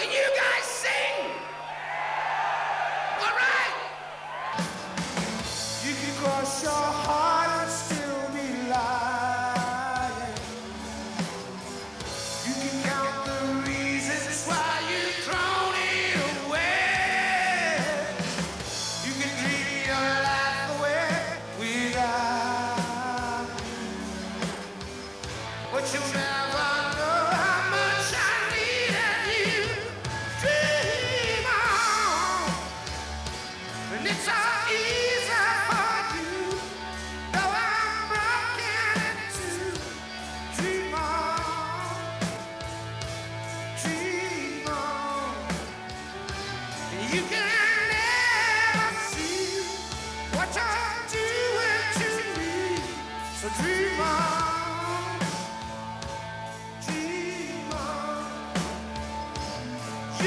Can you guys see?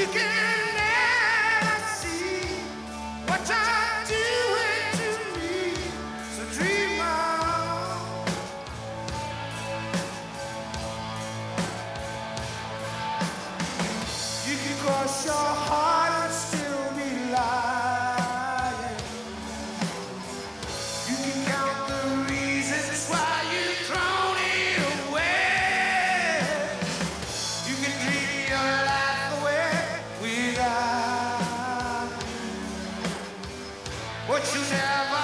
You never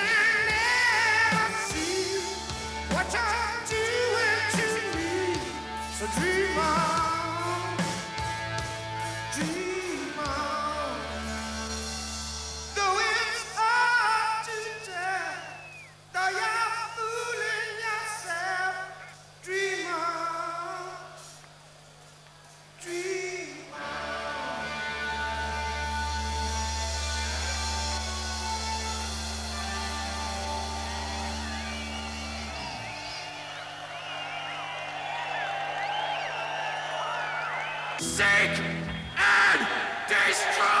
Seek and destroy!